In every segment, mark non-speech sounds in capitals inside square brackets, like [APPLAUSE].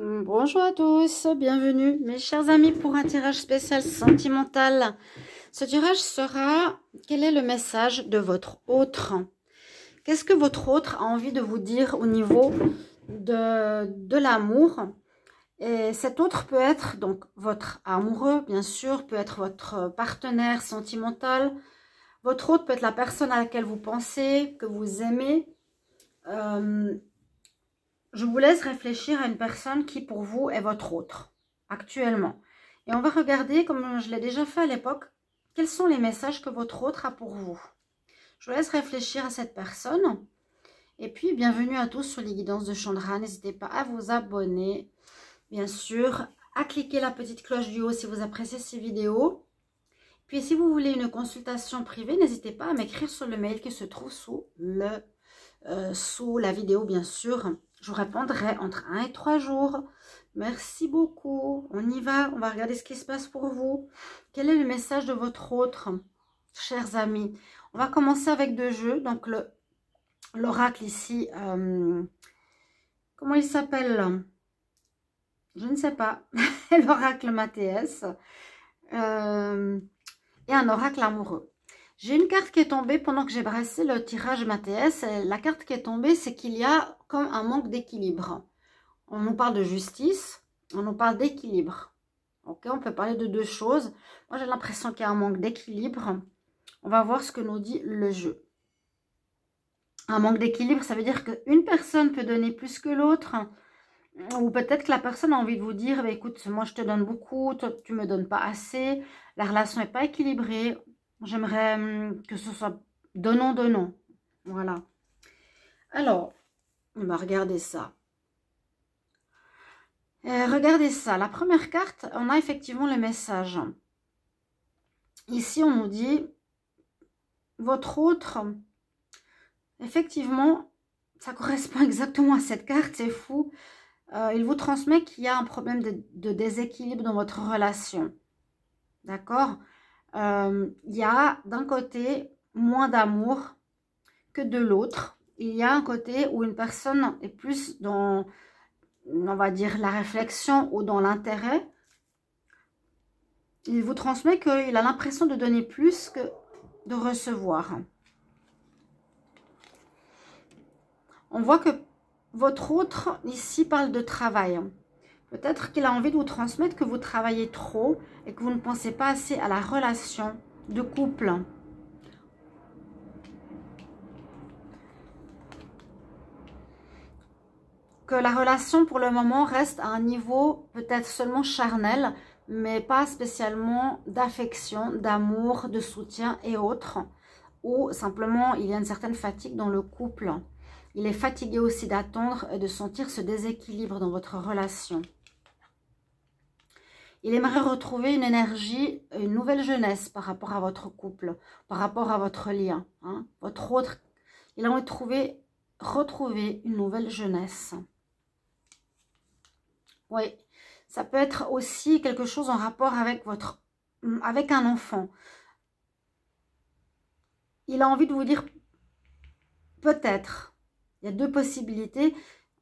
Bonjour à tous, bienvenue mes chers amis pour un tirage spécial sentimental. Ce tirage sera quel est le message de votre autre? Qu'est-ce que votre autre a envie de vous dire au niveau de, de l'amour? Et cet autre peut être donc votre amoureux, bien sûr, peut être votre partenaire sentimental. Votre autre peut être la personne à laquelle vous pensez, que vous aimez. Euh, je vous laisse réfléchir à une personne qui pour vous est votre autre, actuellement. Et on va regarder, comme je l'ai déjà fait à l'époque, quels sont les messages que votre autre a pour vous. Je vous laisse réfléchir à cette personne. Et puis, bienvenue à tous sur les guidances de Chandra. N'hésitez pas à vous abonner, bien sûr, à cliquer la petite cloche du haut si vous appréciez ces vidéos. Puis, si vous voulez une consultation privée, n'hésitez pas à m'écrire sur le mail qui se trouve sous, euh, sous la vidéo, bien sûr. Je vous répondrai entre 1 et 3 jours. Merci beaucoup. On y va. On va regarder ce qui se passe pour vous. Quel est le message de votre autre, chers amis? On va commencer avec deux jeux. Donc, l'oracle ici, euh, comment il s'appelle? Je ne sais pas. [LAUGHS] l'oracle Mathéès. Euh, et un oracle amoureux. J'ai une carte qui est tombée pendant que j'ai brassé le tirage Mathéès. La carte qui est tombée, c'est qu'il y a comme un manque d'équilibre. On nous parle de justice, on nous parle d'équilibre. On peut parler de deux choses. Moi, j'ai l'impression qu'il y a un manque d'équilibre. On va voir ce que nous dit le jeu. Un manque d'équilibre, ça veut dire qu'une personne peut donner plus que l'autre. Ou peut-être que la personne a envie de vous dire, bah, écoute, moi je te donne beaucoup, toi tu me donnes pas assez. La relation n'est pas équilibrée. J'aimerais hum, que ce soit donnant-donnant. Voilà. Alors, on va regarder ça. Euh, regardez ça. La première carte, on a effectivement le message. Ici, on nous dit, votre autre, effectivement, ça correspond [LAUGHS] exactement à cette carte, c'est fou. Euh, il vous transmet qu'il y a un problème de déséquilibre dans votre relation. D'accord? Euh, il y a d'un côté moins d'amour que de l'autre. Il y a un côté où une personne est plus dans, on va dire, la réflexion ou dans l'intérêt. Il vous transmet qu'il a l'impression de donner plus que de recevoir. On voit que votre autre, ici, parle de travail. Peut-être qu'il a envie de vous transmettre que vous travaillez trop et que vous ne pensez pas assez à la relation de couple. Que la relation pour le moment reste à un niveau peut-être seulement charnel, mais pas spécialement d'affection, d'amour, de soutien et autres. Ou simplement il y a une certaine fatigue dans le couple. Il est fatigué aussi d'attendre et de sentir ce déséquilibre dans votre relation. Il aimerait retrouver une énergie, une nouvelle jeunesse par rapport à votre couple, par rapport à votre lien. Hein. Votre autre, il aimerait trouver, retrouver une nouvelle jeunesse. Oui, ça peut être aussi quelque chose en rapport avec votre, avec un enfant. Il a envie de vous dire peut-être. Il y a deux possibilités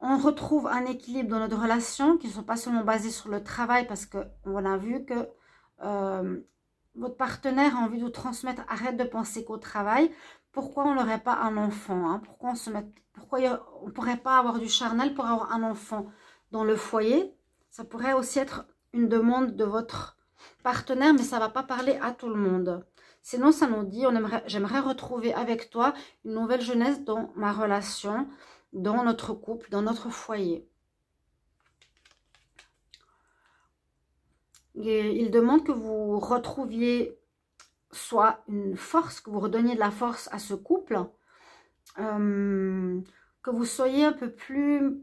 on retrouve un équilibre dans notre relation qui ne sont pas seulement basées sur le travail parce qu'on a vu que euh, votre partenaire a envie de vous transmettre arrête de penser qu'au travail. Pourquoi on n'aurait pas un enfant hein? Pourquoi on ne pourquoi on pourrait pas avoir du charnel pour avoir un enfant dans le foyer? Ça pourrait aussi être une demande de votre partenaire, mais ça ne va pas parler à tout le monde. Sinon, ça nous dit, j'aimerais retrouver avec toi une nouvelle jeunesse dans ma relation dans notre couple, dans notre foyer. il demande que vous retrouviez soit une force, que vous redonniez de la force à ce couple, euh, que vous soyez un peu plus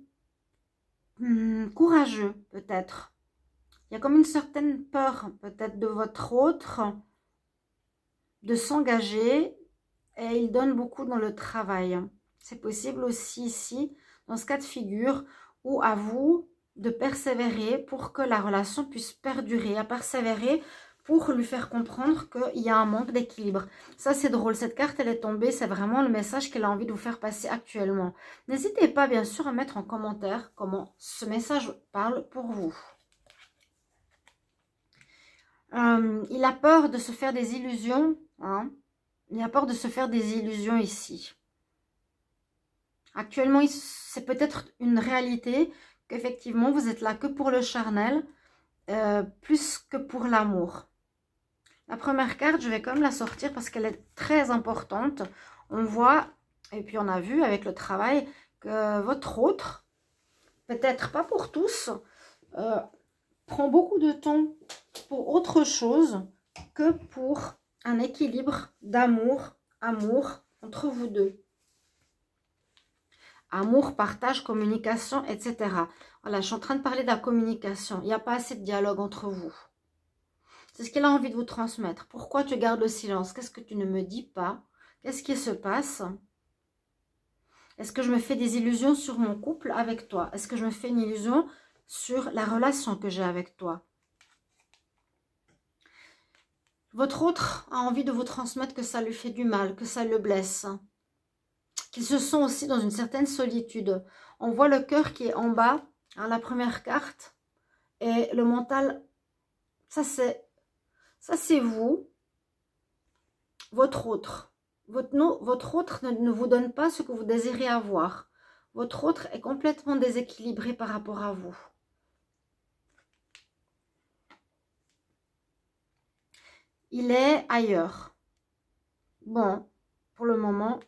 hmm, courageux peut-être. Il y a comme une certaine peur peut-être de votre autre de s'engager et il donne beaucoup dans le travail. C'est possible aussi ici, dans ce cas de figure, où à vous de persévérer pour que la relation puisse perdurer, à persévérer pour lui faire comprendre qu'il y a un manque d'équilibre. Ça, c'est drôle. Cette carte, elle est tombée. C'est vraiment le message qu'elle a envie de vous faire passer actuellement. N'hésitez pas, bien sûr, à mettre en commentaire comment ce message parle pour vous. Euh, il a peur de se faire des illusions. Hein. Il a peur de se faire des illusions ici. Actuellement, c'est peut-être une réalité qu'effectivement, vous êtes là que pour le charnel, euh, plus que pour l'amour. La première carte, je vais quand même la sortir parce qu'elle est très importante. On voit, et puis on a vu avec le travail, que votre autre, peut-être pas pour tous, euh, prend beaucoup de temps pour autre chose que pour un équilibre d'amour, amour entre vous deux. Amour, partage, communication, etc. Voilà, je suis en train de parler de la communication. Il n'y a pas assez de dialogue entre vous. C'est ce qu'elle a envie de vous transmettre. Pourquoi tu gardes le silence? Qu'est-ce que tu ne me dis pas? Qu'est-ce qui se passe? Est-ce que je me fais des illusions sur mon couple avec toi? Est-ce que je me fais une illusion sur la relation que j'ai avec toi? Votre autre a envie de vous transmettre que ça lui fait du mal, que ça le blesse qu'ils se sont aussi dans une certaine solitude. On voit le cœur qui est en bas, hein, la première carte, et le mental, ça c'est ça c'est vous, votre autre. Votre, autre ne vous donne pas ce que vous désirez avoir. Votre autre est complètement déséquilibré par rapport à vous. Il est ailleurs. Bon, pour le moment,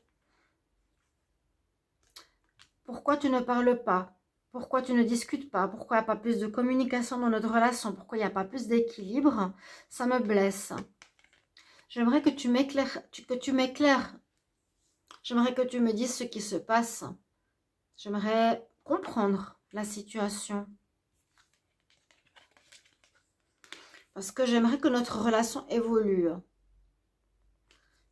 pourquoi tu ne parles pas? Pourquoi tu ne discutes pas? Pourquoi il n'y a pas plus de communication dans notre relation? Pourquoi il n'y a pas plus d'équilibre? Ça me blesse. J'aimerais que tu m'éclaires. J'aimerais que tu me dises ce qui se passe. J'aimerais comprendre la situation. Parce que j'aimerais que notre relation évolue.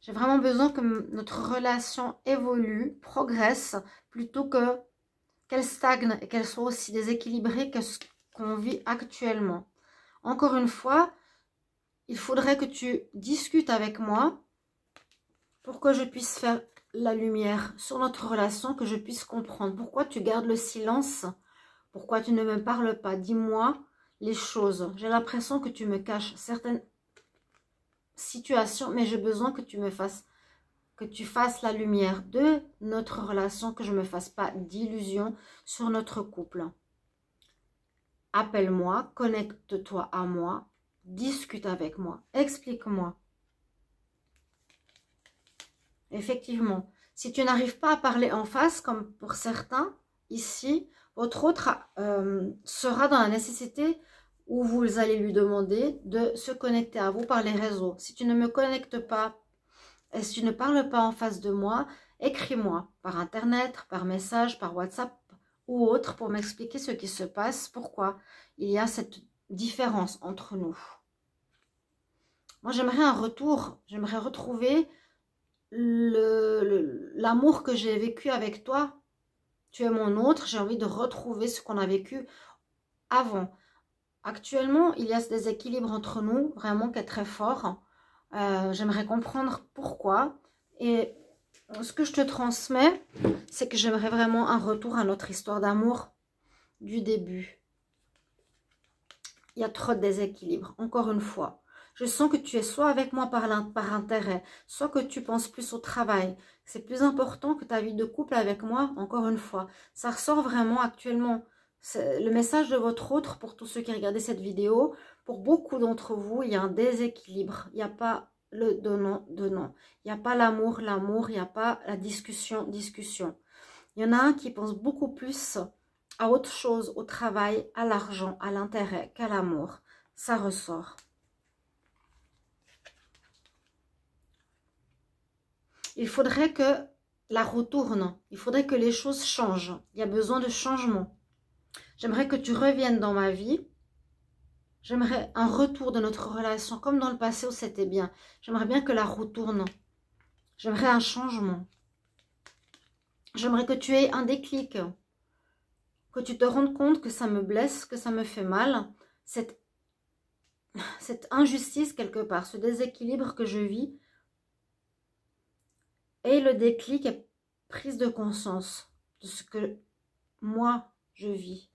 J'ai vraiment besoin que notre relation évolue, progresse, plutôt que qu'elle stagne et qu'elle soit aussi déséquilibrée que ce qu'on vit actuellement. Encore une fois, il faudrait que tu discutes avec moi pour que je puisse faire la lumière sur notre relation, que je puisse comprendre pourquoi tu gardes le silence, pourquoi tu ne me parles pas. Dis-moi les choses. J'ai l'impression que tu me caches certaines situation, mais j'ai besoin que tu me fasses, que tu fasses la lumière de notre relation, que je ne me fasse pas d'illusions sur notre couple. Appelle-moi, connecte-toi à moi, discute avec moi, explique-moi. Effectivement, si tu n'arrives pas à parler en face, comme pour certains, ici, votre autre euh, sera dans la nécessité vous allez lui demander de se connecter à vous par les réseaux. Si tu ne me connectes pas, et si tu ne parles pas en face de moi, écris-moi par Internet, par message, par WhatsApp ou autre pour m'expliquer ce qui se passe, pourquoi il y a cette différence entre nous. Moi, j'aimerais un retour, j'aimerais retrouver l'amour que j'ai vécu avec toi. Tu es mon autre, j'ai envie de retrouver ce qu'on a vécu avant. Actuellement, il y a ce déséquilibre entre nous, vraiment qui est très fort. Euh, j'aimerais comprendre pourquoi. Et ce que je te transmets, c'est que j'aimerais vraiment un retour à notre histoire d'amour du début. Il y a trop de déséquilibre, encore une fois. Je sens que tu es soit avec moi par, par intérêt, soit que tu penses plus au travail. C'est plus important que ta vie de couple avec moi, encore une fois. Ça ressort vraiment actuellement le message de votre autre pour tous ceux qui regardaient cette vidéo. Pour beaucoup d'entre vous, il y a un déséquilibre. Il n'y a pas le donnant, donnant. Il n'y a pas l'amour, l'amour. Il n'y a pas la discussion, discussion. Il y en a un qui pense beaucoup plus à autre chose, au travail, à l'argent, à l'intérêt, qu'à l'amour. Ça ressort. Il faudrait que la roue tourne. Il faudrait que les choses changent. Il y a besoin de changement. J'aimerais que tu reviennes dans ma vie. J'aimerais un retour de notre relation, comme dans le passé où c'était bien. J'aimerais bien que la roue tourne. J'aimerais un changement. J'aimerais que tu aies un déclic. Que tu te rendes compte que ça me blesse, que ça me fait mal. Cette injustice quelque part, ce déséquilibre que je vis, et le déclic et prise de conscience de ce que moi je vis.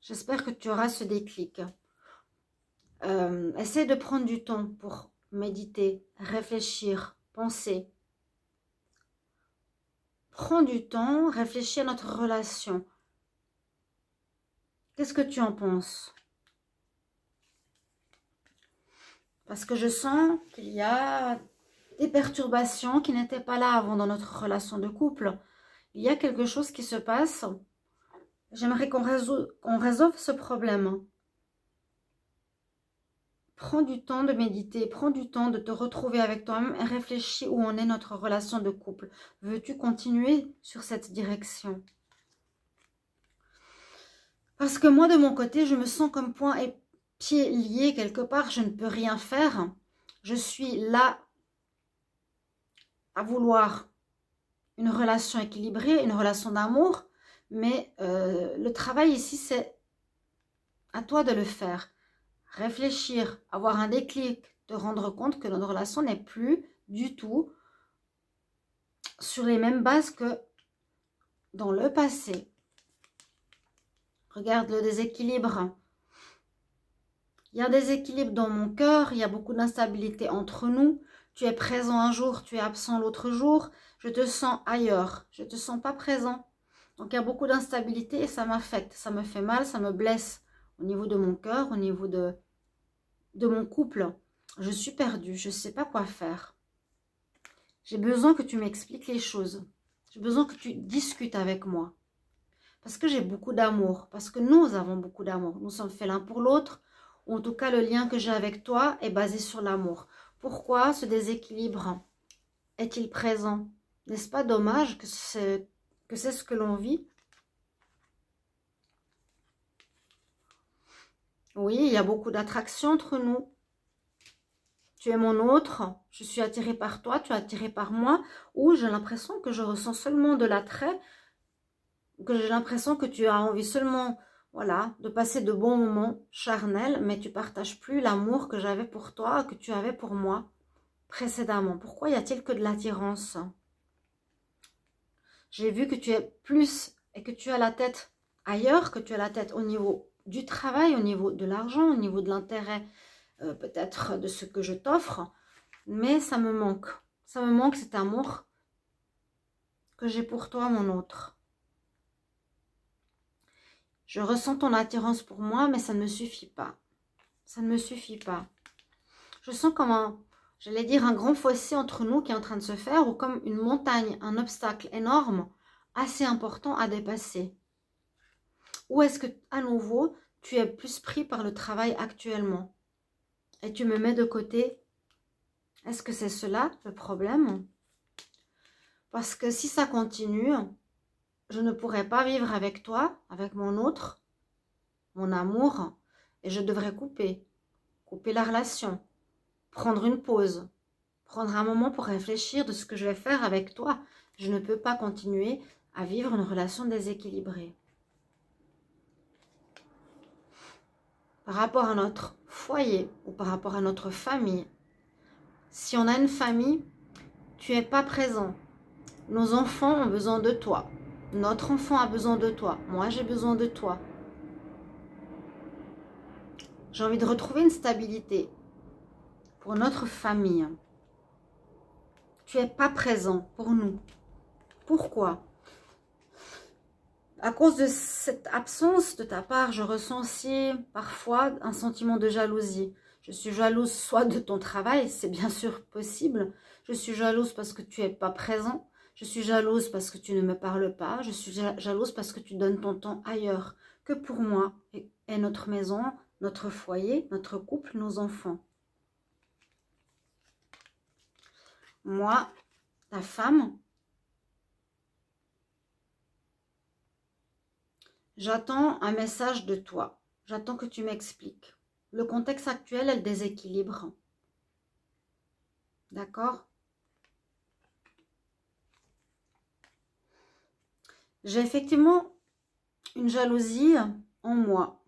J'espère que tu auras ce déclic. Euh, essaie de prendre du temps pour méditer, réfléchir, penser. Prends du temps, réfléchis à notre relation. Qu'est-ce que tu en penses? Parce que je sens qu'il y a des perturbations qui n'étaient pas là avant dans notre relation de couple. Il y a quelque chose qui se passe. J'aimerais qu'on résolve ce problème. Prends du temps de méditer, prends du temps de te retrouver avec toi-même et réfléchis où en est notre relation de couple. Veux-tu continuer sur cette direction? Parce que moi, de mon côté, je me sens comme point et pied liés quelque part. Je ne peux rien faire. Je suis là à vouloir une relation équilibrée, une relation d'amour, mais euh, le travail ici, c'est à toi de le faire. Réfléchir, avoir un déclic, te rendre compte que notre relation n'est plus du tout sur les mêmes bases que dans le passé. Regarde le déséquilibre. Il y a des équilibres dans mon cœur, il y a beaucoup d'instabilité entre nous. Tu es présent un jour, tu es absent l'autre jour. Je te sens ailleurs, je ne te sens pas présent. Donc il y a beaucoup d'instabilité et ça m'affecte, ça me fait mal, ça me blesse au niveau de mon cœur, au niveau de, de mon couple. Je suis perdue, je ne sais pas quoi faire. J'ai besoin que tu m'expliques les choses. J'ai besoin que tu discutes avec moi. Parce que j'ai beaucoup d'amour, parce que nous avons beaucoup d'amour. Nous sommes faits l'un pour l'autre, ou en tout cas le lien que j'ai avec toi est basé sur l'amour. Pourquoi ce déséquilibre est-il présent? N'est-ce pas dommage que c'est que c'est ce que l'on vit Oui, il y a beaucoup d'attraction entre nous. Tu es mon autre, je suis attirée par toi, tu es attiré par moi, ou j'ai l'impression que je ressens seulement de l'attrait, que j'ai l'impression que tu as envie seulement voilà, de passer de bons moments charnels, mais tu partages plus l'amour que j'avais pour toi, que tu avais pour moi précédemment. Pourquoi y a-t-il que de l'attirance? J'ai vu que tu es plus et que tu as la tête ailleurs, que tu as la tête au niveau du travail, au niveau de l'argent, au niveau de l'intérêt, euh, peut-être de ce que je t'offre, mais ça me manque. Ça me manque cet amour que j'ai pour toi, mon autre. Je ressens ton attirance pour moi, mais ça ne me suffit pas. Ça ne me suffit pas. Je sens comme un, j'allais dire, un grand fossé entre nous qui est en train de se faire, ou comme une montagne, un obstacle énorme, assez important à dépasser. Ou est-ce que, à nouveau, tu es plus pris par le travail actuellement? Et tu me mets de côté. Est-ce que c'est cela le problème? Parce que si ça continue, je ne pourrais pas vivre avec toi, avec mon autre, mon amour, et je devrais couper, couper la relation, prendre une pause, prendre un moment pour réfléchir de ce que je vais faire avec toi. Je ne peux pas continuer à vivre une relation déséquilibrée. Par rapport à notre foyer ou par rapport à notre famille, si on a une famille, tu n'es pas présent. Nos enfants ont besoin de toi. Notre enfant a besoin de toi. Moi, j'ai besoin de toi. J'ai envie de retrouver une stabilité pour notre famille. Tu n'es pas présent pour nous. Pourquoi? À cause de cette absence de ta part, je ressens parfois un sentiment de jalousie. Je suis jalouse soit de ton travail, c'est bien sûr possible. Je suis jalouse parce que tu n'es pas présent. Je suis jalouse parce que tu ne me parles pas. Je suis jalouse parce que tu donnes ton temps ailleurs que pour moi et, notre maison, notre foyer, notre couple, nos enfants. Moi, ta femme, j'attends un message de toi. J'attends que tu m'expliques. Le contexte actuel est le déséquilibre. D'accord? J'ai effectivement une jalousie en moi.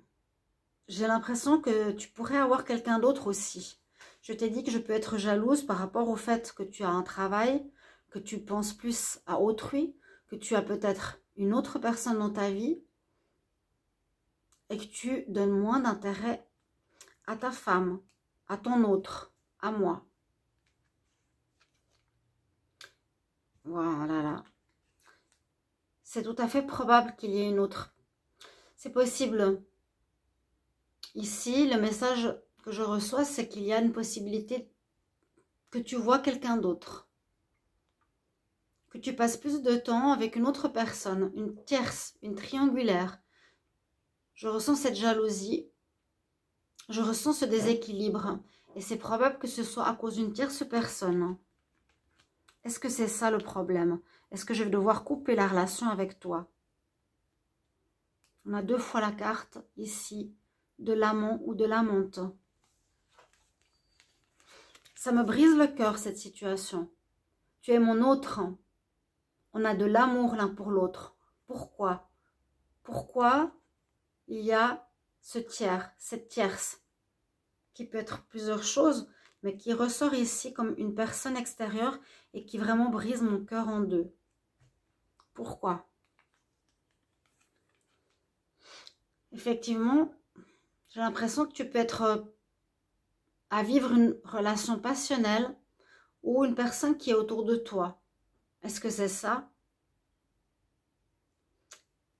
j'ai l'impression que tu pourrais avoir quelqu'un d'autre aussi. Je t'ai dit que je peux être jalouse par rapport au fait que tu as un travail, que tu penses plus à autrui, que tu as peut-être une autre personne dans ta vie et que tu donnes moins d'intérêt à ta femme, à ton autre, à moi. Voilà. C'est tout à fait probable qu'il y ait une autre. C'est possible. Ici, le message que je reçois, c'est qu'il y a une possibilité que tu vois quelqu'un d'autre. Que tu passes plus de temps avec une autre personne, une tierce, une triangulaire. Je ressens cette jalousie. Je ressens ce déséquilibre. Et c'est probable que ce soit à cause d'une tierce personne. Est-ce que c'est ça le problème? Est-ce que je vais devoir couper la relation avec toi? On a deux fois la carte ici de l'amant ou de l'amante. Ça me brise le cœur, cette situation. Tu es mon autre. On a de l'amour l'un pour l'autre. Pourquoi? Pourquoi il y a ce tiers, cette tierce, qui peut être plusieurs choses, mais qui ressort ici comme une personne extérieure et qui vraiment brise mon cœur en deux? Pourquoi? Effectivement, j'ai l'impression que tu peux être à vivre une relation passionnelle ou une personne qui est autour de toi. Est-ce que c'est ça?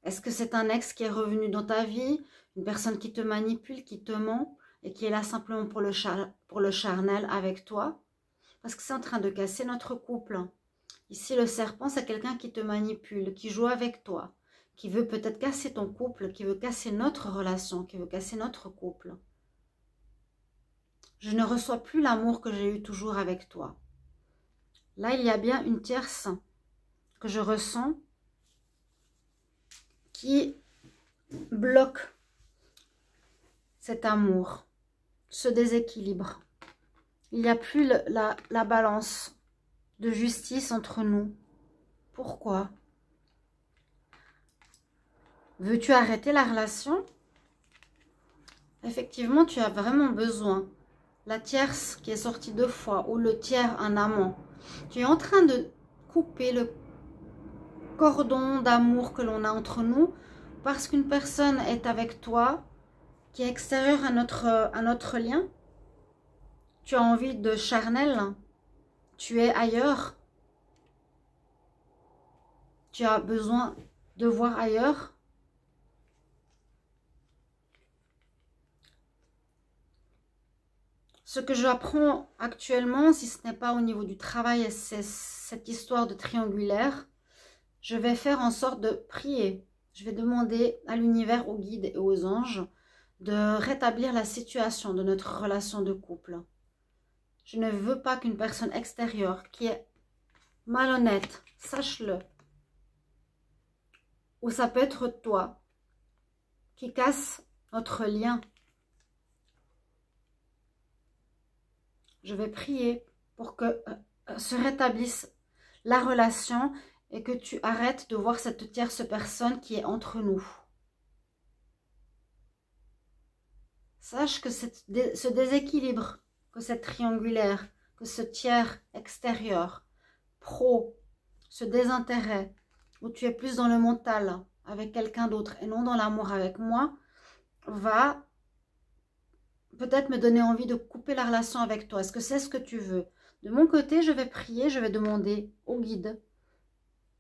Est-ce que c'est un ex qui est revenu dans ta vie Une personne qui te manipule, qui te ment et qui est là simplement pour le, pour le charnel avec toi? Parce que c'est en train de casser notre couple. Ici, le serpent, c'est quelqu'un qui te manipule, qui joue avec toi, qui veut peut-être casser ton couple, qui veut casser notre relation, qui veut casser notre couple. Je ne reçois plus l'amour que j'ai eu toujours avec toi. Là, il y a bien une tierce que je ressens qui bloque cet amour, ce déséquilibre. Il n'y a plus la, la balance de justice entre nous. Pourquoi? Veux-tu arrêter la relation? Effectivement, tu as vraiment besoin la tierce qui est sortie deux fois, ou le tiers, un amant. Tu es en train de couper le cordon d'amour que l'on a entre nous parce qu'une personne est avec toi qui est extérieure à notre, à notre lien. Tu as envie de charnel, tu es ailleurs. Tu as besoin de voir ailleurs. Ce que j'apprends actuellement, si ce n'est pas au niveau du travail, c'est cette histoire de triangulaire. Je vais faire en sorte de prier. Je vais demander à l'univers, aux guides et aux anges de rétablir la situation de notre relation de couple. Je ne veux pas qu'une personne extérieure qui est malhonnête, sache-le, ou ça peut être toi, qui casse notre lien je vais prier pour que euh, se rétablisse la relation et que tu arrêtes de voir cette tierce personne qui est entre nous. Sache que ce déséquilibre, que cette triangulaire, que ce tiers extérieur, pro, ce désintérêt, où tu es plus dans le mental avec quelqu'un d'autre et non dans l'amour avec moi, va peut-être me donner envie de couper la relation avec toi. Est-ce que c'est ce que tu veux? De mon côté, je vais prier, je vais demander au guide,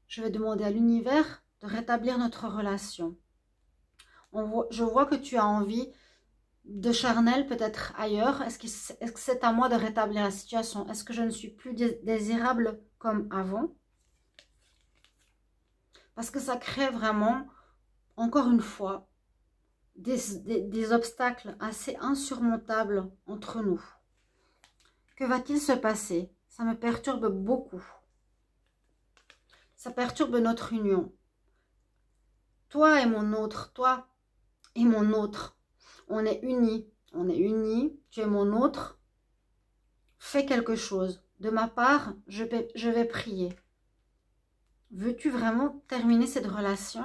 je vais demander à l'univers de rétablir notre relation. je vois que tu as envie de charnel peut-être ailleurs. Est-ce que c'est à moi de rétablir la situation? Est-ce que je ne suis plus désirable comme avant? Parce que ça crée vraiment, encore une fois, des, obstacles assez insurmontables entre nous. Que va-t-il se passer? Ça me perturbe beaucoup. Ça perturbe notre union. Toi et mon autre, toi et mon autre, on est unis. On est unis, tu es mon autre. Fais quelque chose. De ma part, je vais, je vais prier. Veux-tu vraiment terminer cette relation?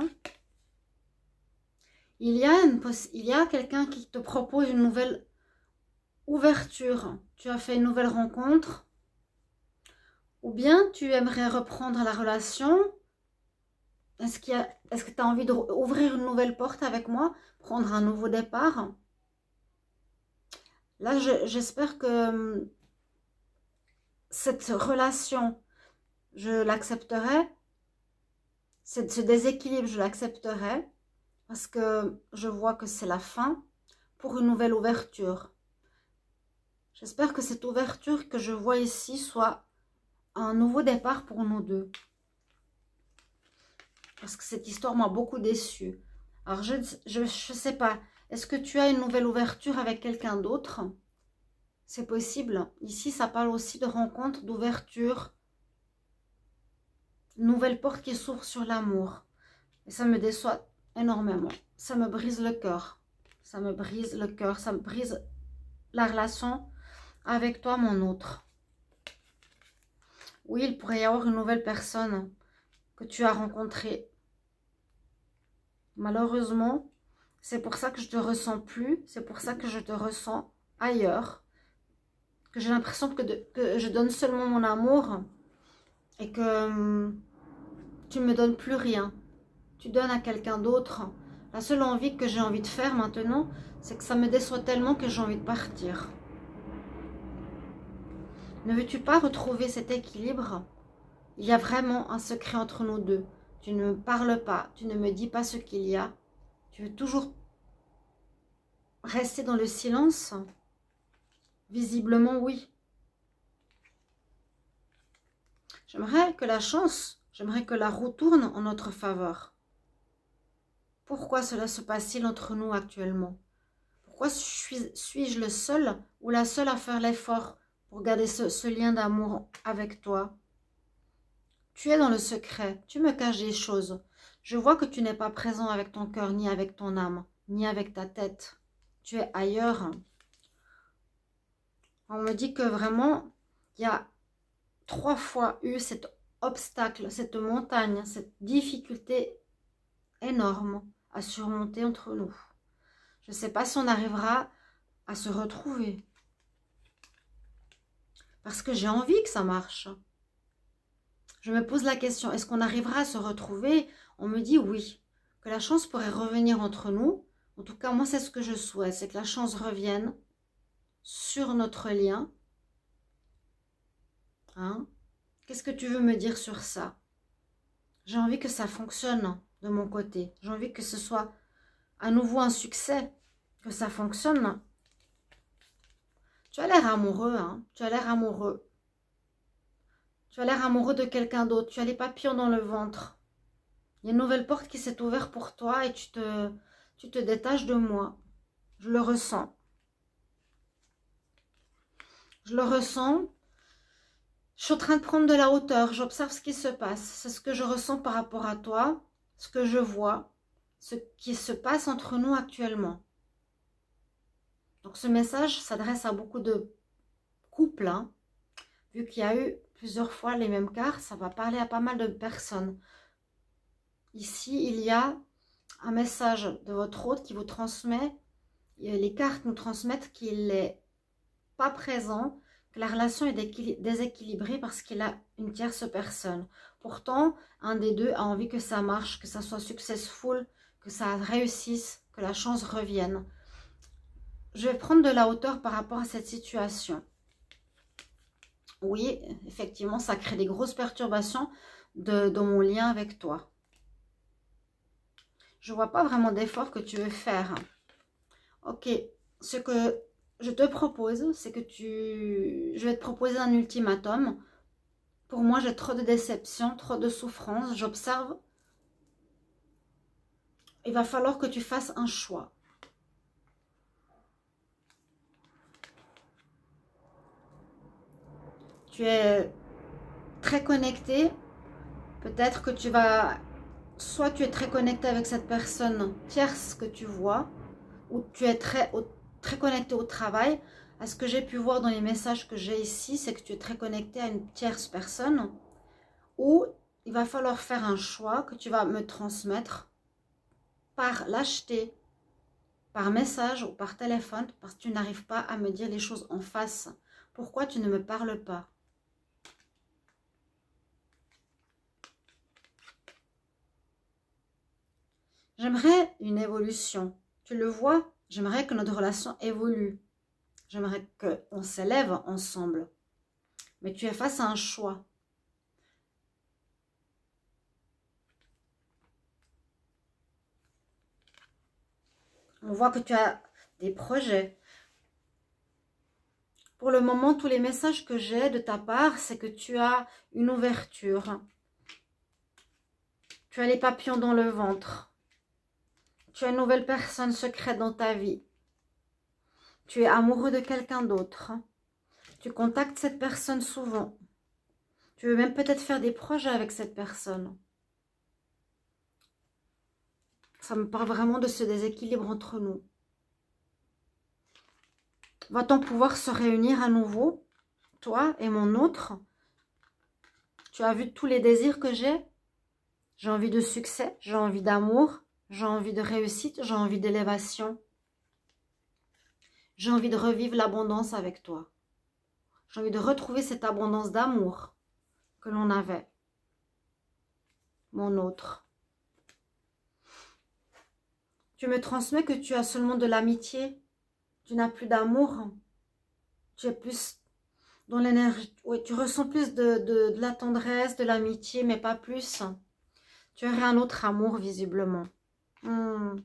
Il y a, a quelqu'un qui te propose une nouvelle ouverture. Tu as fait une nouvelle rencontre. Ou bien tu aimerais reprendre la relation. Est-ce est que tu as envie d'ouvrir une nouvelle porte avec moi Prendre un nouveau départ? Là, j'espère que hum, cette relation, je l'accepterai. Ce déséquilibre, je l'accepterai parce que je vois que c'est la fin pour une nouvelle ouverture. J'espère que cette ouverture que je vois ici soit un nouveau départ pour nous deux. Parce que cette histoire m'a beaucoup déçue. Alors, je ne sais pas. Est-ce que tu as une nouvelle ouverture avec quelqu'un d'autre? C'est possible. Ici, ça parle aussi de rencontre, d'ouverture. Nouvelle porte qui s'ouvre sur l'amour. Et ça me déçoit énormément. Ça me brise le cœur. Ça me brise le cœur. Ça me brise la relation avec toi, mon autre. Oui, il pourrait y avoir une nouvelle personne que tu as rencontrée. Malheureusement, c'est pour ça que je te ressens plus. C'est pour ça que je te ressens ailleurs. Que j'ai l'impression que, que, je donne seulement mon amour et que hum, tu ne me donnes plus rien tu donnes à quelqu'un d'autre. La seule envie que j'ai envie de faire maintenant, c'est que ça me déçoit tellement que j'ai envie de partir. Ne veux-tu pas retrouver cet équilibre? Il y a vraiment un secret entre nous deux. Tu ne me parles pas, tu ne me dis pas ce qu'il y a. Tu veux toujours rester dans le silence? Visiblement, oui. J'aimerais que la chance, j'aimerais que la roue tourne en notre faveur. Pourquoi cela se passe-t-il entre nous actuellement? Pourquoi suis-je le seul ou la seule à faire l'effort pour garder ce, lien d'amour avec toi? Tu es dans le secret, tu me caches des choses. Je vois que tu n'es pas présent avec ton cœur, ni avec ton âme, ni avec ta tête. Tu es ailleurs. On me dit que vraiment, il y a trois fois eu cet obstacle, cette montagne, cette difficulté énorme à surmonter entre nous. Je ne sais pas si on arrivera à se retrouver. Parce que j'ai envie que ça marche. Je me pose la question, est-ce qu'on arrivera à se retrouver? On me dit oui, que la chance pourrait revenir entre nous. En tout cas, moi, c'est ce que je souhaite, c'est que la chance revienne sur notre lien. Hein? Qu'est-ce que tu veux me dire sur ça? J'ai envie que ça fonctionne de mon côté. J'ai envie que ce soit à nouveau un succès, que ça fonctionne. Tu as l'air amoureux, hein? Tu as l'air amoureux. Tu as l'air amoureux de quelqu'un d'autre. Tu as les papillons dans le ventre. Il y a une nouvelle porte qui s'est ouverte pour toi et tu te, tu te détaches de moi. Je le ressens. Je le ressens. Je suis en train de prendre de la hauteur. J'observe ce qui se passe. C'est ce que je ressens par rapport à toi ce que je vois, ce qui se passe entre nous actuellement. Donc ce message s'adresse à beaucoup de couples. Hein. Vu qu'il y a eu plusieurs fois les mêmes cartes, ça va parler à pas mal de personnes. Ici, il y a un message de votre hôte qui vous transmet, les cartes nous transmettent qu'il n'est pas présent, que la relation est déséquilibrée parce qu'il a une tierce personne. Pourtant, un des deux a envie que ça marche, que ça soit successful, que ça réussisse, que la chance revienne. Je vais prendre de la hauteur par rapport à cette situation. Oui, effectivement, ça crée des grosses perturbations dans mon lien avec toi. Je vois pas vraiment d'effort que tu veux faire. Ok, ce que je te propose, c'est que tu... Je vais te proposer un ultimatum pour moi, j'ai trop de déception, trop de souffrance. J'observe. Il va falloir que tu fasses un choix. Tu es très connecté. Peut-être que tu vas... Soit tu es très connecté avec cette personne tierce que tu vois, ou tu es très, connecté au travail, à ce que j'ai pu voir dans les messages que j'ai ici, c'est que tu es très connecté à une tierce personne où il va falloir faire un choix que tu vas me transmettre par lâcheté, par message ou par téléphone parce que tu n'arrives pas à me dire les choses en face. Pourquoi tu ne me parles pas? J'aimerais une évolution. Tu le vois? J'aimerais que notre relation évolue. J'aimerais qu'on s'élève ensemble. Mais tu es face à un choix. On voit que tu as des projets. Pour le moment, tous les messages que j'ai de ta part, c'est que tu as une ouverture. Tu as les papillons dans le ventre. Tu as une nouvelle personne secrète dans ta vie. Tu es amoureux de quelqu'un d'autre. Tu contactes cette personne souvent. Tu veux même peut-être faire des projets avec cette personne. Ça me parle vraiment de ce déséquilibre entre nous. Va-t-on pouvoir se réunir à nouveau, toi et mon autre? Tu as vu tous les désirs que j'ai? J'ai envie de succès, j'ai envie d'amour, j'ai envie de réussite, j'ai envie d'élévation. J'ai envie de revivre l'abondance avec toi. J'ai envie de retrouver cette abondance d'amour que l'on avait. Mon autre. Tu me transmets que tu as seulement de l'amitié. Tu n'as plus d'amour. Tu es plus dans l'énergie. Oui, tu ressens plus de, la tendresse, de l'amitié, mais pas plus. Tu aurais un autre amour, visiblement. Hmm.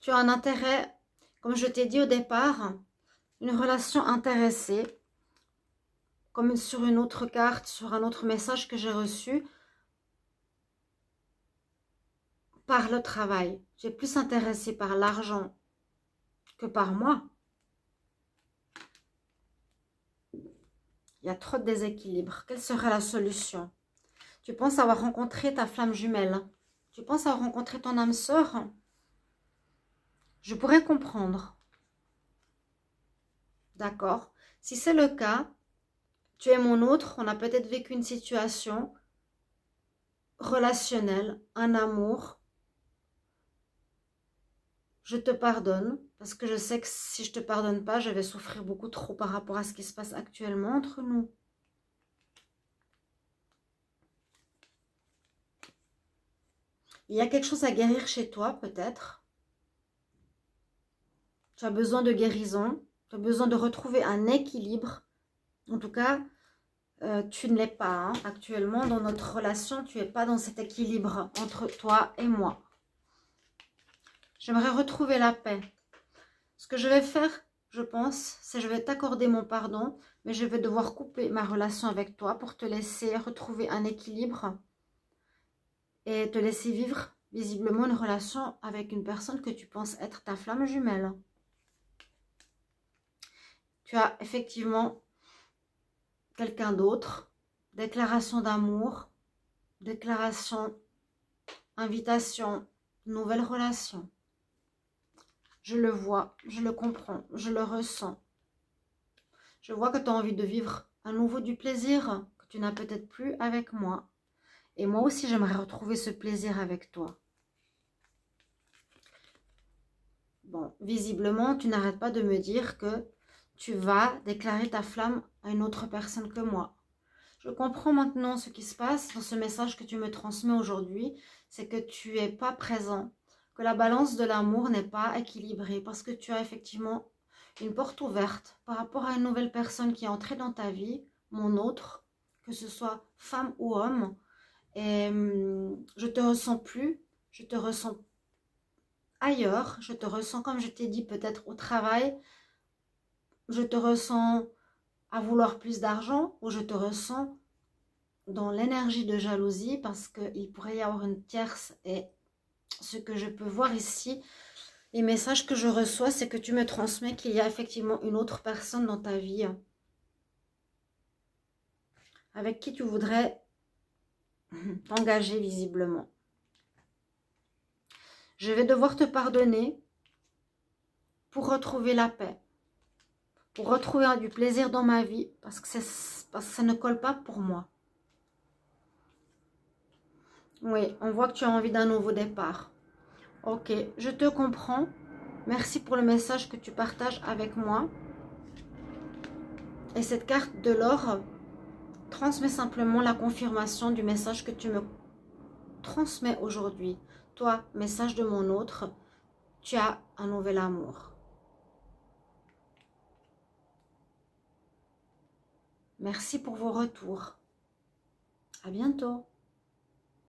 Tu as un intérêt, comme je t'ai dit au départ, une relation intéressée, comme sur une autre carte, sur un autre message que j'ai reçu, par le travail. J'ai plus intéressé par l'argent que par moi. Il y a trop de déséquilibre. Quelle serait la solution? Tu penses avoir rencontré ta flamme jumelle Tu penses avoir rencontré ton âme sœur? Je pourrais comprendre. D'accord Si c'est le cas, tu es mon autre, on a peut-être vécu une situation relationnelle, un amour, je te pardonne parce que je sais que si je te pardonne pas, je vais souffrir beaucoup trop par rapport à ce qui se passe actuellement entre nous. Il y a quelque chose à guérir chez toi, peut-être. Tu as besoin de guérison. Tu as besoin de retrouver un équilibre. En tout cas, euh, tu ne l'es pas. Hein. Actuellement, dans notre relation, tu n'es pas dans cet équilibre entre toi et moi. J'aimerais retrouver la paix. Ce que je vais faire, je pense, c'est je vais t'accorder mon pardon, mais je vais devoir couper ma relation avec toi pour te laisser retrouver un équilibre et te laisser vivre visiblement une relation avec une personne que tu penses être ta flamme jumelle. Tu as effectivement quelqu'un d'autre, déclaration d'amour, déclaration, invitation, nouvelle relation. Je le vois, je le comprends, je le ressens. Je vois que tu as envie de vivre à nouveau du plaisir que tu n'as peut-être plus avec moi. Et moi aussi, j'aimerais retrouver ce plaisir avec toi. Bon, visiblement, tu n'arrêtes pas de me dire que tu vas déclarer ta flamme à une autre personne que moi. Je comprends maintenant ce qui se passe dans ce message que tu me transmets aujourd'hui. C'est que tu n'es pas présent que la balance de l'amour n'est pas équilibrée parce que tu as effectivement une porte ouverte par rapport à une nouvelle personne qui est entrée dans ta vie, mon autre, que ce soit femme ou homme. Et je te ressens plus, je te ressens ailleurs, je te ressens comme je t'ai dit peut-être au travail, je te ressens à vouloir plus d'argent ou je te ressens dans l'énergie de jalousie parce qu'il pourrait y avoir une tierce et ce que je peux voir ici, les messages que je reçois, c'est que tu me transmets qu'il y a effectivement une autre personne dans ta vie avec qui tu voudrais [LAUGHS] t'engager visiblement. Je vais devoir te pardonner pour retrouver la paix, pour retrouver du plaisir dans ma vie, parce que, parce que ça ne colle pas pour moi. Oui, on voit que tu as envie d'un nouveau départ. Ok, je te comprends. Merci pour le message que tu partages avec moi. Et cette carte de l'or transmet simplement la confirmation du message que tu me transmets aujourd'hui. Toi, message de mon autre, tu as un nouvel amour. Merci pour vos retours. À bientôt.